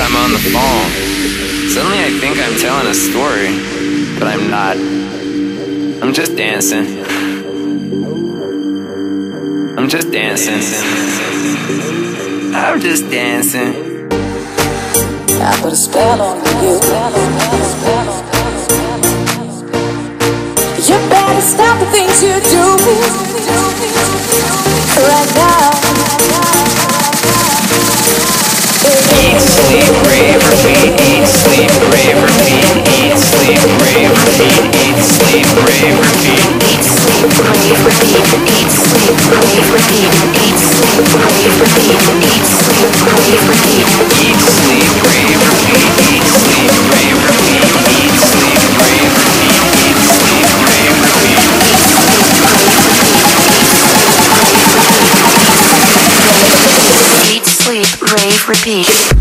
I'm on the phone. Suddenly I think I'm telling a story, but I'm not. I'm just dancing. I'm just dancing. I'm just dancing. I put a spell on you. You better stop the things you do right now. sleep, eat, sleep, rave, repeat, eat, sleep, rave, repeat, eat, sleep, rave, repeat, eat, sleep, rave, repeat, eat, sleep, rave, repeat, eat, sleep, rave, repeat, eat, sleep, rave, repeat, eat, sleep, rave, repeat, eat, sleep, rave, repeat, eat, sleep, rave, repeat, eat, sleep, rave, repeat.